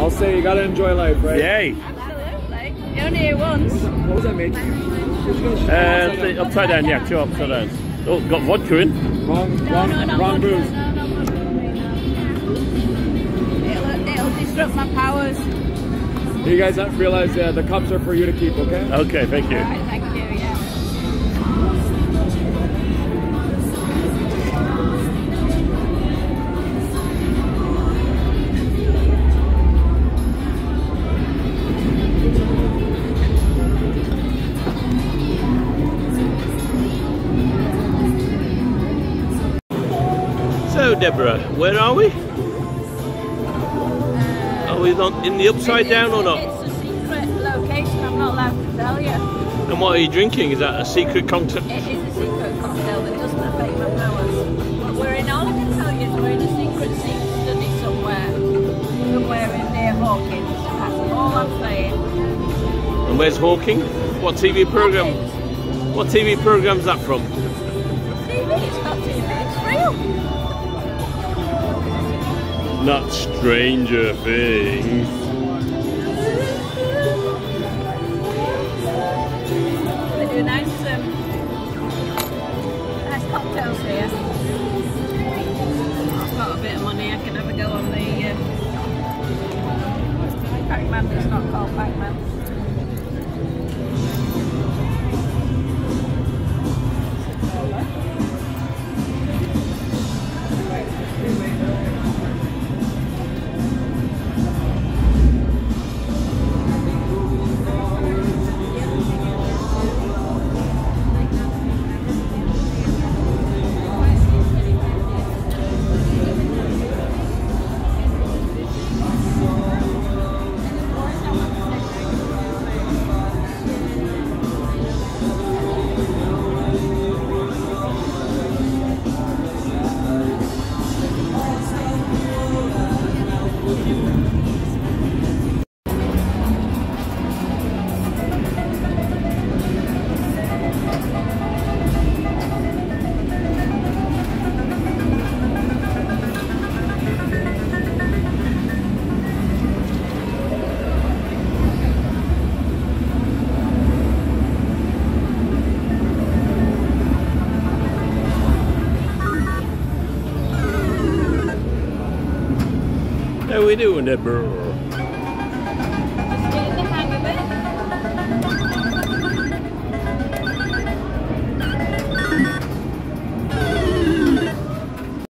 I'll say you gotta enjoy life, right? Yay! Absolutely. You're only here once. What was that make? Uh, the upside down, yeah, two upside downs. Oh, got vodka in. Wrong, No, wrong, no, no. wrong vodka, booze. No, no, no. It'll, it'll disrupt my powers. You guys don't realize uh, the cups are for you to keep, okay? Okay, thank you. Deborah, where are we? Are we on, in the upside down or not? It's a secret location, I'm not allowed to tell you. And what are you drinking? Is that a secret cocktail? It is a secret cocktail that doesn't affect my powers. But we're in, all I can tell you is we're in a secret study somewhere. Somewhere in near Hawkins. That's all I'm saying. And where's Hawkins? What TV program? What TV program's that from? TV, it's not TV, it's real. Not Stranger Things. They do nice, um, cocktails here. I've got a bit of money, I can have a go on the um, Pac-Man that's not called Pac-Man. How we doing, Deborah?